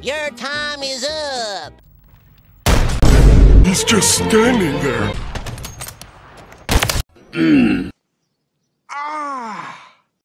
Your time is up. He's just standing there. Mm. Ah!